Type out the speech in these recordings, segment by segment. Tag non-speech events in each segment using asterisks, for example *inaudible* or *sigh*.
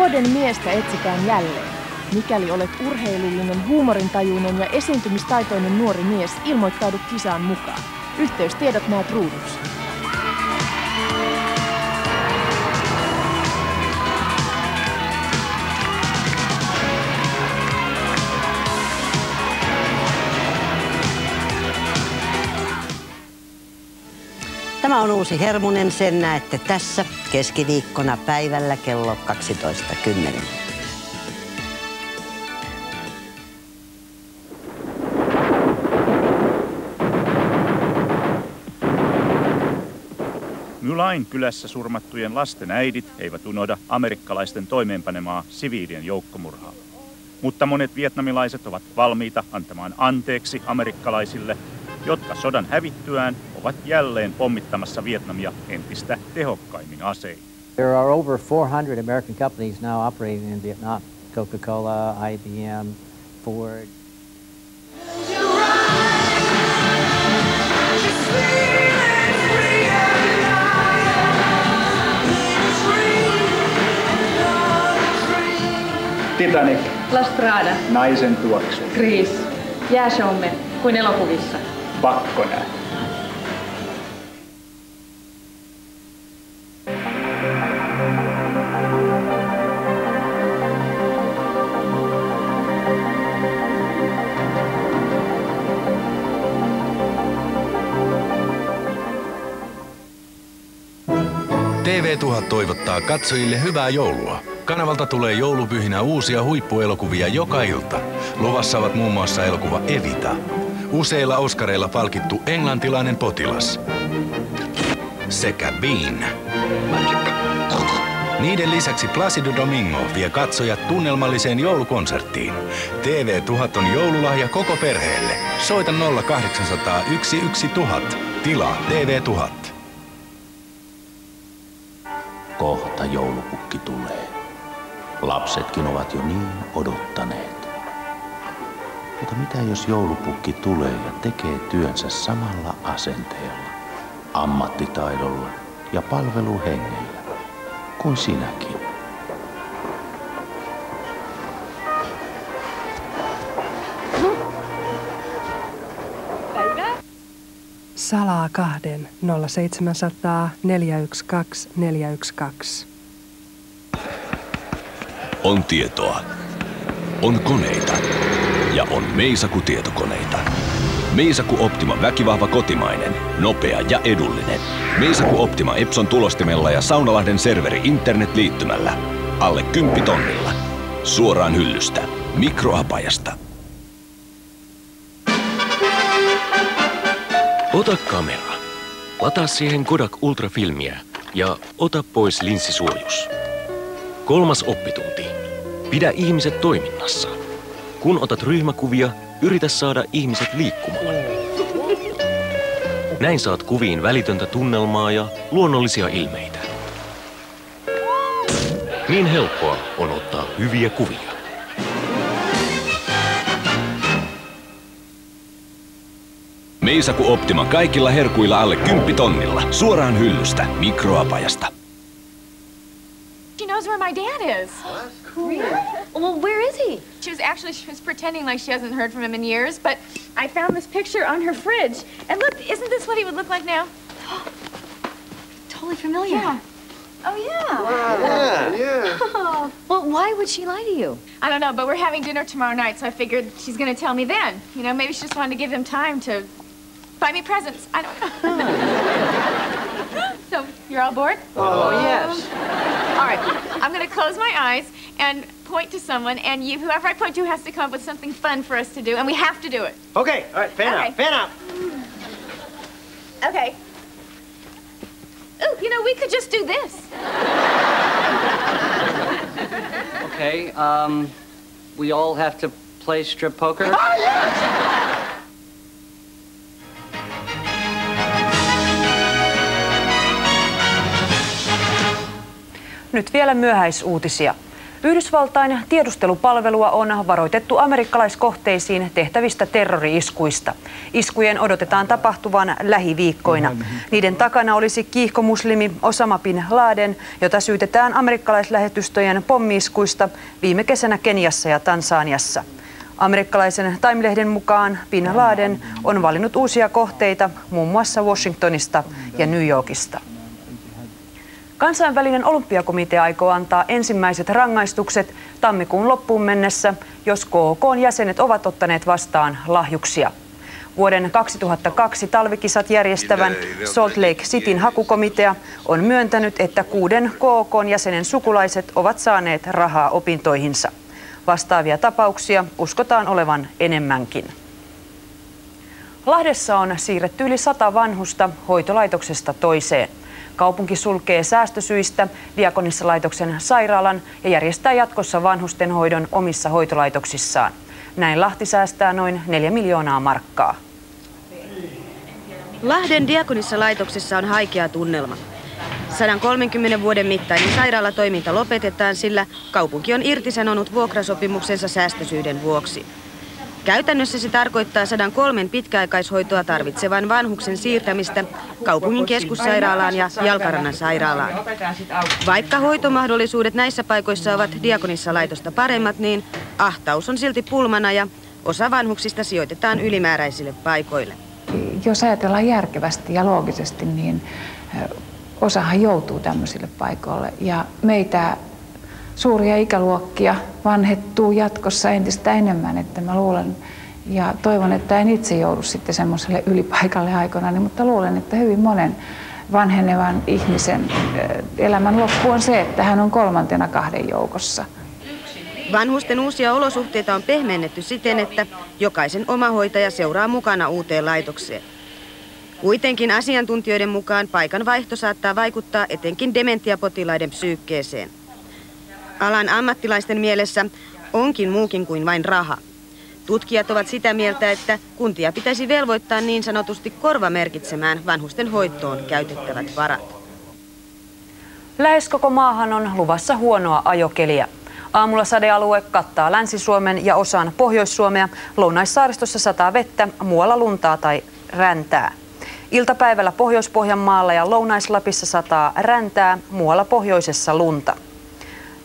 Vuoden miestä etsitään jälleen. Mikäli olet urheilullinen, huumorintajuinen ja esiintymistaitoinen nuori mies, ilmoittaudu kisaan mukaan. Yhteystiedot näet ruudussa. Tämä on uusi Hermunen, sen näette tässä keskiviikkona päivällä kello 12.10. Mulain kylässä surmattujen lasten äidit eivät unohda amerikkalaisten toimeenpanemaa siviilien joukkomurhaa. Mutta monet vietnamilaiset ovat valmiita antamaan anteeksi amerikkalaisille, jotka sodan hävittyään ovat jälleen pommittamassa Vietnamia entistä tehokkaimmin asein. There are over 400 American companies now operating in Vietnam. Coca-Cola, IBM, Ford. Titanic, La Strada, naisen tuoksu, Grease, jääshowmme kuin elokuvissa. Pakkonää. TV1000 toivottaa katsojille hyvää joulua. Kanavalta tulee joulupyhinä uusia huippuelokuvia joka ilta. Luvassa ovat muun muassa elokuva Evita. Useilla Oscareilla palkittu englantilainen potilas. Sekä Bean. Niiden lisäksi Placido Domingo vie katsojat tunnelmalliseen joulukonserttiin. TV1000 on joululahja koko perheelle. Soita 0800 11000. Tilaa TV1000. Kohta joulupukki tulee. Lapsetkin ovat jo niin odottaneet. Mutta mitä jos joulupukki tulee ja tekee työnsä samalla asenteella, ammattitaidolla ja palveluhengellä kuin sinäkin? Salaa kahden 0700 412 412. On tietoa. On koneita. Ja on Meisaku tietokoneita. Meisaku Optima väkivahva kotimainen, nopea ja edullinen. Meisaku Optima Epson tulostimella ja Saunalahden serveri internetliittymällä. Alle 10 tonnilla. Suoraan hyllystä. Mikroapajasta. Ota kamera. Lataa siihen Kodak Ultra-filmiä ja ota pois linssisuojus. Kolmas oppitunti. Pidä ihmiset toiminnassa. Kun otat ryhmäkuvia, yritä saada ihmiset liikkumaan. Näin saat kuviin välitöntä tunnelmaa ja luonnollisia ilmeitä. Niin helppoa on ottaa hyviä kuvia. Meisaku Optima kaikilla herkuilla alle 10 tonnilla. Suoraan hyllystä. Mikroapajasta. She knows where my dad is. Really? Well, where is he? She was actually she was pretending like she hasn't heard from him in years, but I found this picture on her fridge. And look, isn't this what he would look like now? *gasps* totally familiar. Yeah. Oh yeah. Wow. Yeah, yeah. Oh. *laughs* Well, why would she lie to you? I don't know, but we're having dinner tomorrow night, so I figured she's going to tell me then. You know, maybe she just wanted to give him time to buy me presents. I don't know. *laughs* so, you're all bored? Oh, yes. All right. I'm going to close my eyes and point to someone, and you, whoever I point to, has to come up with something fun for us to do, and we have to do it. Okay, all right, fan Okay. out, fan out. Okay. Ooh, you know, we could just do this. Okay, um, we all have to play strip poker? Nyt vielä myöhäisuutisia. Yhdysvaltain tiedustelupalvelua on varoitettu amerikkalaiskohteisiin tehtävistä terrori-iskuista. Iskujen odotetaan tapahtuvan lähiviikkoina. Niiden takana olisi kiihkomuslimi Osama Bin Laden, jota syytetään amerikkalaislähetystöjen pommiiskuista viime kesänä Keniassa ja Tansaniassa. Amerikkalaisen Time-lehden mukaan Bin Laden on valinnut uusia kohteita muun muassa Washingtonista ja New Yorkista. Kansainvälinen olympiakomitea aikoo antaa ensimmäiset rangaistukset tammikuun loppuun mennessä, jos KK jäsenet ovat ottaneet vastaan lahjuksia. Vuoden 2002 talvikisat järjestävän Salt Lake Cityn hakukomitea on myöntänyt, että kuuden KK jäsenen sukulaiset ovat saaneet rahaa opintoihinsa. Vastaavia tapauksia uskotaan olevan enemmänkin. Lahdessa on siirretty yli sata vanhusta hoitolaitoksesta toiseen. Kaupunki sulkee säästösyistä Diakonissalaitoksen sairaalan ja järjestää jatkossa vanhustenhoidon omissa hoitolaitoksissaan. Näin Lahti säästää noin 4 miljoonaa markkaa. Lahden Diakonissalaitoksessa on haikea tunnelma. 130 vuoden mittainen sairaalatoiminta lopetetaan, sillä kaupunki on irtisanonut vuokrasopimuksensa säästösyyden vuoksi. Käytännössä se tarkoittaa 103 pitkäaikaishoitoa tarvitsevan vanhuksen siirtämistä kaupungin keskussairaalaan ja Jalkarannan sairaalaan. Vaikka hoitomahdollisuudet näissä paikoissa ovat diakonissa laitosta paremmat, niin ahtaus on silti pulmana ja osa vanhuksista sijoitetaan ylimääräisille paikoille. Jos ajatellaan järkevästi ja loogisesti, niin osahan joutuu tämmöisille paikoille. Ja meitä suuria ikäluokkia vanhettuu jatkossa entistä enemmän, että mä luulen ja toivon, että en itse joudu sitten semmoiselle ylipaikalle aikana, niin, mutta luulen, että hyvin monen vanhenevan ihmisen elämän loppu on se, että hän on kolmantena kahden joukossa. Vanhusten uusia olosuhteita on pehmennetty siten, että jokaisen omahoitaja seuraa mukana uuteen laitokseen. Kuitenkin asiantuntijoiden mukaan paikan vaihto saattaa vaikuttaa etenkin dementiapotilaiden psyykkeeseen. Alan ammattilaisten mielessä onkin muukin kuin vain raha. Tutkijat ovat sitä mieltä, että kuntia pitäisi velvoittaa niin sanotusti korvamerkitsemään vanhusten hoitoon käytettävät varat. Lähes koko maahan on luvassa huonoa ajokeliä. Aamulla sadealue kattaa Länsi-Suomen ja osan Pohjois-Suomea. Lounaissaaristossa sataa vettä, muualla luntaa tai räntää. Iltapäivällä Pohjois-Pohjanmaalla ja Lounais-Lapissa sataa räntää, muualla pohjoisessa lunta.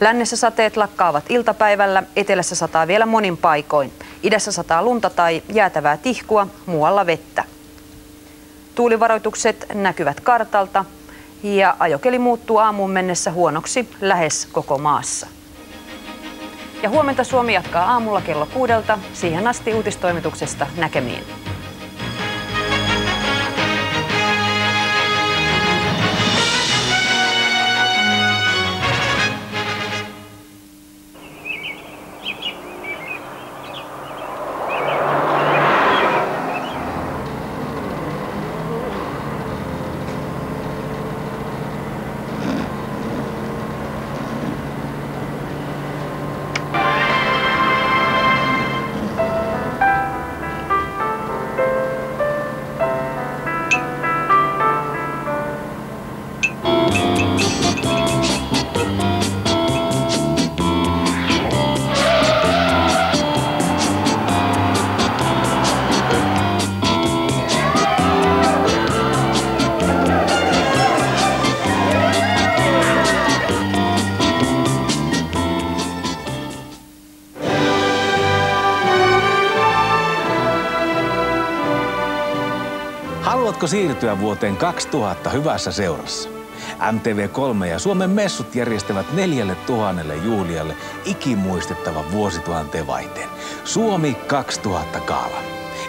Lännessä sateet lakkaavat iltapäivällä, etelässä sataa vielä monin paikoin. Idässä sataa lunta tai jäätävää tihkua, muualla vettä. Tuulivaroitukset näkyvät kartalta ja ajokeli muuttuu aamuun mennessä huonoksi lähes koko maassa. Ja huomenta Suomi jatkaa aamulla kello kuudelta. Siihen asti uutistoimituksesta näkemiin. Haluatko siirtyä vuoteen 2000 hyvässä seurassa? MTV3 ja Suomen messut järjestävät neljälle tuhannelle Julialle ikimuistettavan vuosituhanteen vaihteen. Suomi 2000 kaala.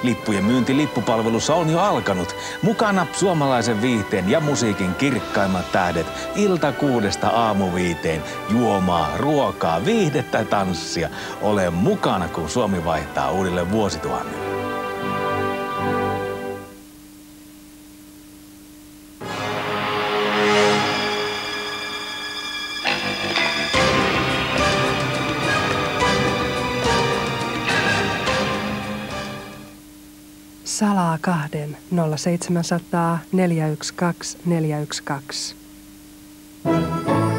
Lippujen myynti lippupalvelussa on jo alkanut. Mukana suomalaisen viihteen ja musiikin kirkkaimmat tähdet ilta kuudesta aamu viiteen. Juomaa, ruokaa, viihdettä, tanssia. Ole mukana, kun Suomi vaihtaa uudelle vuosituhannelle. Salaa kahden 0700 412 412.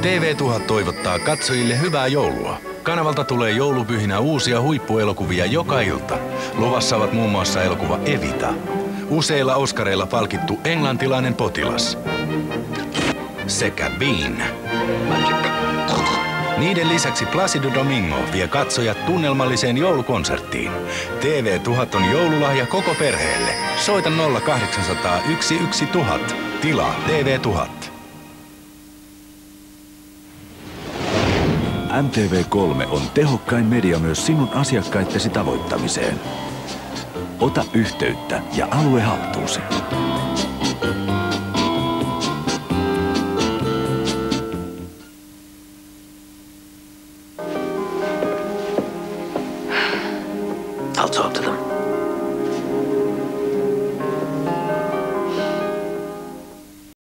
TV1000 toivottaa katsojille hyvää joulua. Kanavalta tulee joulupyhinä uusia huippuelokuvia joka ilta. Luvassa ovat muun muassa elokuva Evita. Useilla Oscareilla palkittu englantilainen potilas. Sekä Bean. Niiden lisäksi Placido Domingo vie katsojat tunnelmalliseen joulukonserttiin. TV1000 on joululahja koko perheelle. Soita 0800 11000. Tilaa TV1000. MTV3 on tehokkain media myös sinun asiakkaittesi tavoittamiseen. Ota yhteyttä ja alue haltuusi. Talk to them.